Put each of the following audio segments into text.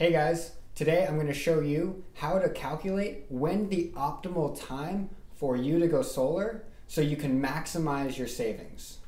Hey guys, today I'm going to show you how to calculate when the optimal time for you to go solar so you can maximize your savings.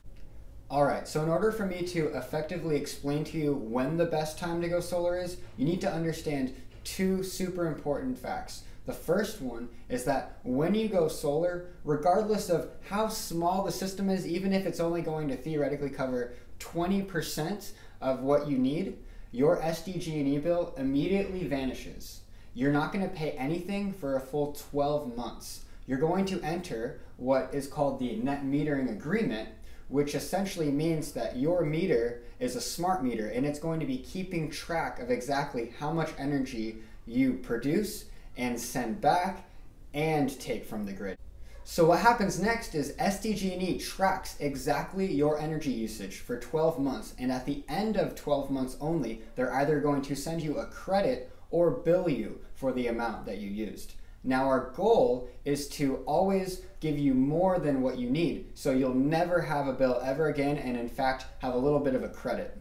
Alright, so in order for me to effectively explain to you when the best time to go solar is, you need to understand two super important facts. The first one is that when you go solar, regardless of how small the system is, even if it's only going to theoretically cover 20% of what you need, your SDG&E bill immediately vanishes. You're not going to pay anything for a full 12 months. You're going to enter what is called the net metering agreement, which essentially means that your meter is a smart meter and it's going to be keeping track of exactly how much energy you produce and send back and take from the grid. So what happens next is SDG&E tracks exactly your energy usage for 12 months and at the end of 12 months only, they're either going to send you a credit or bill you for the amount that you used. Now our goal is to always give you more than what you need so you'll never have a bill ever again and in fact have a little bit of a credit.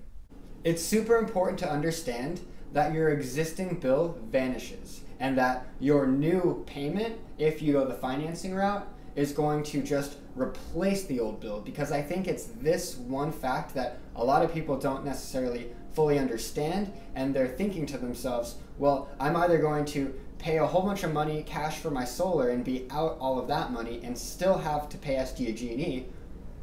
It's super important to understand that your existing bill vanishes and that your new payment, if you go the financing route, is going to just replace the old bill because I think it's this one fact that a lot of people don't necessarily fully understand and they're thinking to themselves, well, I'm either going to pay a whole bunch of money cash for my solar and be out all of that money and still have to pay SDG&E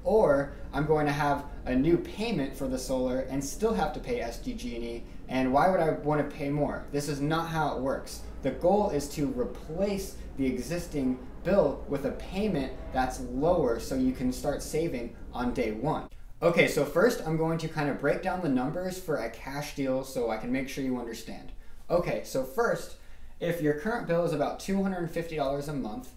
or I'm going to have a new payment for the solar and still have to pay SDG&E and why would I want to pay more? This is not how it works. The goal is to replace the existing bill with a payment that's lower so you can start saving on day one. Okay, so first I'm going to kind of break down the numbers for a cash deal so I can make sure you understand. Okay, so first, if your current bill is about $250 a month,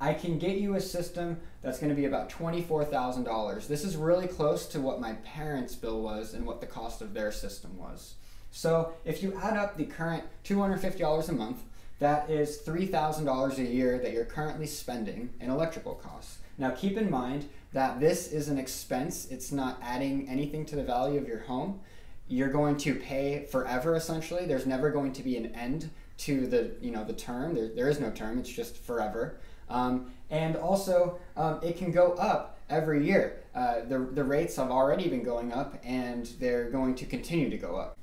I can get you a system that's going to be about $24,000. This is really close to what my parents' bill was and what the cost of their system was. So if you add up the current $250 a month, that is $3,000 a year that you're currently spending in electrical costs. Now keep in mind that this is an expense. It's not adding anything to the value of your home. You're going to pay forever essentially. There's never going to be an end to the, you know, the term. There, there is no term, it's just forever. Um, and also, um, it can go up every year. Uh, the, the rates have already been going up and they're going to continue to go up.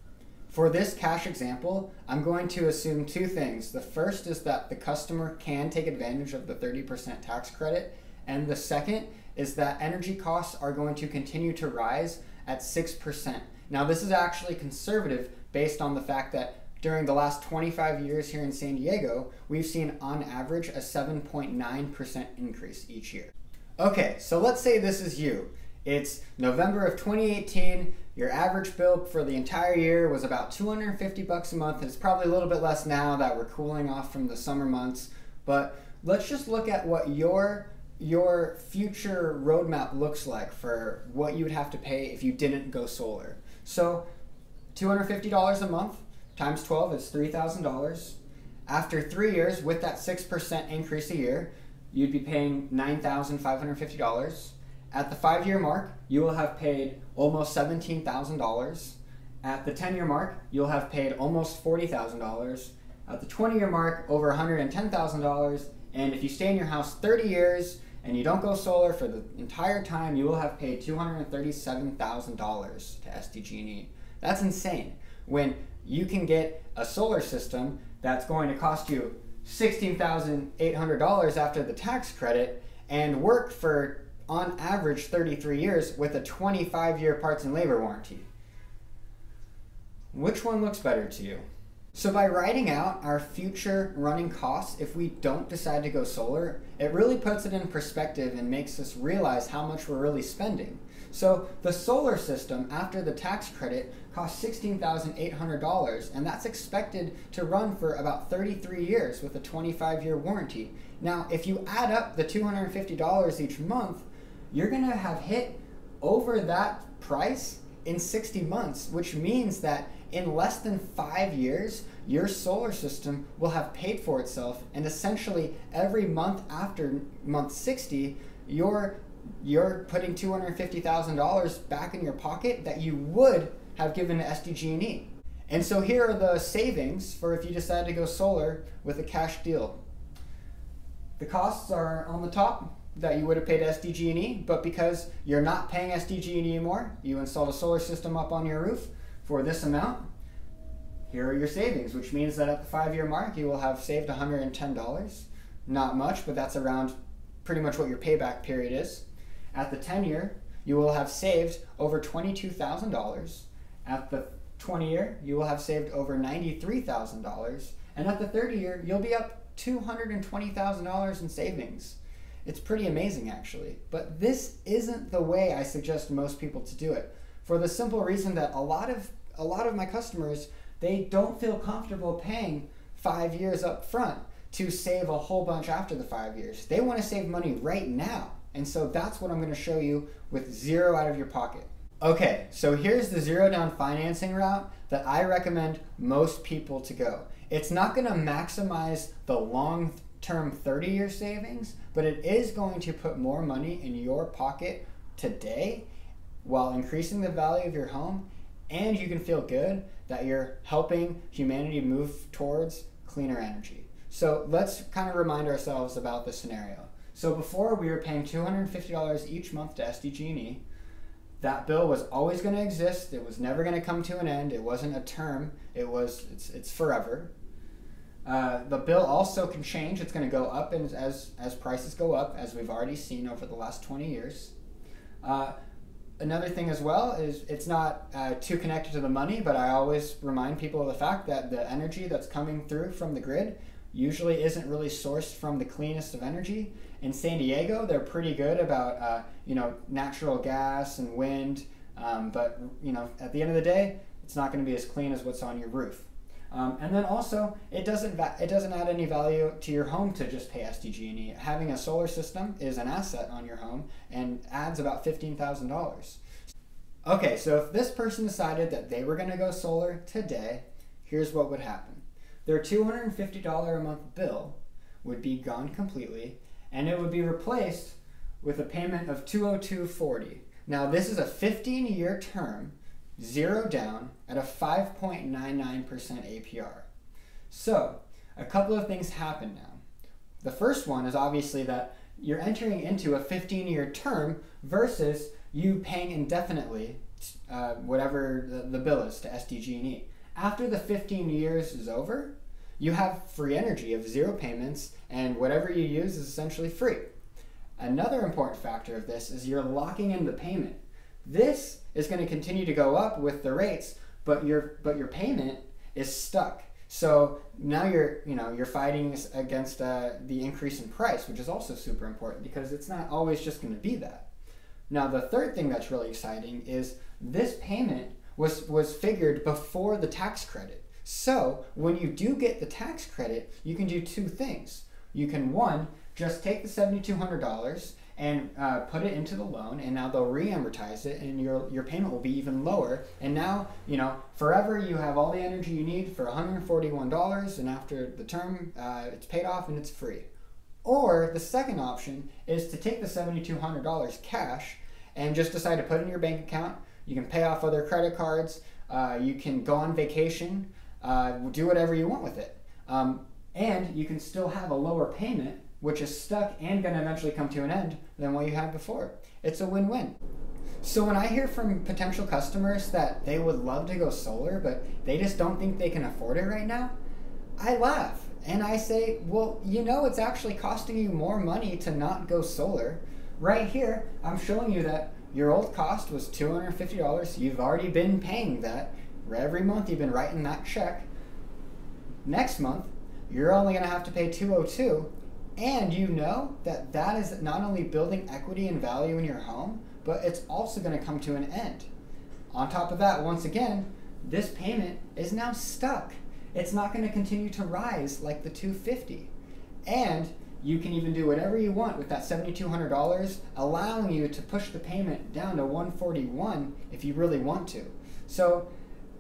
For this cash example, I'm going to assume two things. The first is that the customer can take advantage of the 30% tax credit, and the second is that energy costs are going to continue to rise at 6%. Now, this is actually conservative based on the fact that during the last 25 years here in San Diego, we've seen on average a 7.9% increase each year. Okay, so let's say this is you. It's November of 2018. Your average bill for the entire year was about 250 bucks a month. It's probably a little bit less now that we're cooling off from the summer months. But let's just look at what your your future roadmap looks like for what you would have to pay if you didn't go solar. So, $250 a month times 12 is $3,000. After three years, with that 6% increase a year, you'd be paying $9,550. At the five year mark, you will have paid almost $17,000. At the 10 year mark, you'll have paid almost $40,000. At the 20 year mark, over $110,000. And if you stay in your house 30 years and you don't go solar for the entire time, you will have paid $237,000 to SDG&E. That's insane. When you can get a solar system that's going to cost you $16,800 after the tax credit and work for on average 33 years with a 25 year parts and labor warranty. Which one looks better to you? So by writing out our future running costs if we don't decide to go solar, it really puts it in perspective and makes us realize how much we're really spending. So the solar system after the tax credit costs $16,800 and that's expected to run for about 33 years with a 25 year warranty. Now if you add up the $250 each month, you're going to have hit over that price in 60 months, which means that in less than five years, your solar system will have paid for itself, and essentially every month after month 60, you're you're putting $250,000 back in your pocket that you would have given to SDG&E. And so here are the savings for if you decide to go solar with a cash deal. The costs are on the top that you would have paid SDG&E, but because you're not paying SDG&E anymore, you installed a solar system up on your roof for this amount. Here are your savings, which means that at the five-year mark, you will have saved $110. Not much, but that's around pretty much what your payback period is. At the 10-year, you will have saved over $22,000. At the 20 year, you will have saved over $93,000. And at the 30 year, you'll be up $220,000 in savings. It's pretty amazing, actually. But this isn't the way I suggest most people to do it, for the simple reason that a lot of a lot of my customers they don't feel comfortable paying five years up front to save a whole bunch after the five years. They want to save money right now. And so that's what I'm going to show you with zero out of your pocket. Okay, so here's the zero down financing route that I recommend most people to go. It's not going to maximize the long term 30 year savings, but it is going to put more money in your pocket today while increasing the value of your home. And you can feel good that you're helping humanity move towards cleaner energy. So let's kind of remind ourselves about the scenario. So before we were paying $250 each month to SDG&E. That bill was always going to exist. It was never going to come to an end. It wasn't a term. It was it's, it's forever. Uh, the bill also can change. It's going to go up and as as prices go up, as we've already seen over the last 20 years. Uh, another thing as well is it's not uh, too connected to the money, but I always remind people of the fact that the energy that's coming through from the grid usually isn't really sourced from the cleanest of energy. In San Diego, they're pretty good about uh, you know natural gas and wind, um, but you know at the end of the day, it's not going to be as clean as what's on your roof. Um, and then also, it doesn't it doesn't add any value to your home to just pay SDG&E. Having a solar system is an asset on your home and adds about fifteen thousand dollars. Okay, so if this person decided that they were going to go solar today, here's what would happen: their two hundred and fifty dollar a month bill would be gone completely, and it would be replaced with a payment of two hundred two forty. Now this is a fifteen year term zero down at a 5.99% APR. So, a couple of things happen now. The first one is obviously that you're entering into a 15 year term versus you paying indefinitely uh, whatever the, the bill is to SDG&E. After the 15 years is over, you have free energy of zero payments, and whatever you use is essentially free. Another important factor of this is you're locking in the payment. This is going to continue to go up with the rates, but your but your payment is stuck. So now you're you know you're fighting against uh, the increase in price, which is also super important because it's not always just going to be that. Now the third thing that's really exciting is this payment was was figured before the tax credit. So when you do get the tax credit, you can do two things. You can one just take the seventy two hundred dollars and uh, put it into the loan and now they'll re-amortize it and your, your payment will be even lower. And now you know forever you have all the energy you need for $141 and after the term uh, it's paid off and it's free. Or the second option is to take the $7200 cash and just decide to put it in your bank account. You can pay off other credit cards uh, you can go on vacation uh, do whatever you want with it. Um, and you can still have a lower payment which is stuck and going to eventually come to an end than what you had before. It's a win win. So when I hear from potential customers that they would love to go solar, but they just don't think they can afford it right now, I laugh and I say, well, you know, it's actually costing you more money to not go solar. Right here, I'm showing you that your old cost was $250. You've already been paying that. Every month you've been writing that check. Next month, you're only going to have to pay 202 and you know that that is not only building equity and value in your home, but it's also going to come to an end. On top of that, once again, this payment is now stuck. It's not going to continue to rise like the 250. And you can even do whatever you want with that $7200 allowing you to push the payment down to 141 if you really want to. So,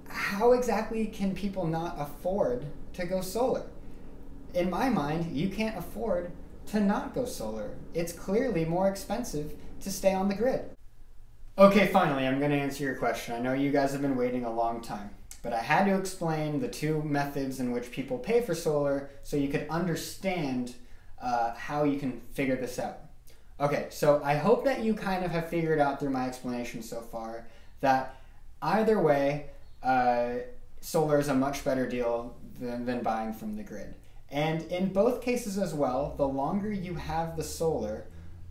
how exactly can people not afford to go solar? In my mind, you can't afford to not go solar. It's clearly more expensive to stay on the grid. Okay, finally, I'm going to answer your question. I know you guys have been waiting a long time. But I had to explain the two methods in which people pay for solar so you could understand uh, how you can figure this out. Okay, so I hope that you kind of have figured out through my explanation so far that either way, uh, solar is a much better deal than, than buying from the grid. And in both cases as well, the longer you have the solar,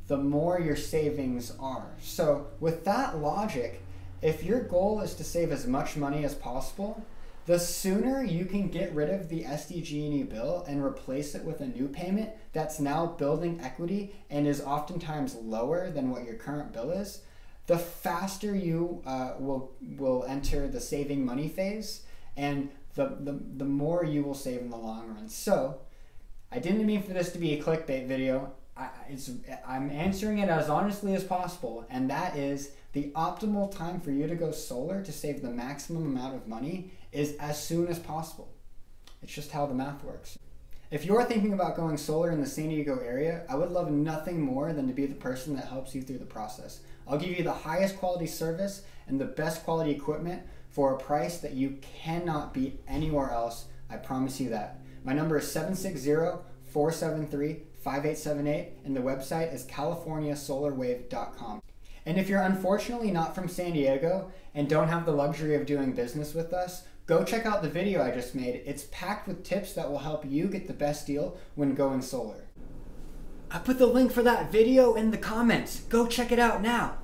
the more your savings are. So, with that logic, if your goal is to save as much money as possible, the sooner you can get rid of the SDG&E bill and replace it with a new payment that's now building equity and is oftentimes lower than what your current bill is, the faster you uh, will will enter the saving money phase and the, the, the more you will save in the long run. So, I didn't mean for this to be a clickbait video. I, it's, I'm answering it as honestly as possible, and that is the optimal time for you to go solar to save the maximum amount of money is as soon as possible. It's just how the math works. If you're thinking about going solar in the San Diego area, I would love nothing more than to be the person that helps you through the process. I'll give you the highest quality service and the best quality equipment for a price that you cannot beat anywhere else. I promise you that. My number is 760 473 5878, and the website is californiasolarwave.com. And if you're unfortunately not from San Diego and don't have the luxury of doing business with us, go check out the video I just made. It's packed with tips that will help you get the best deal when going solar. I put the link for that video in the comments. Go check it out now.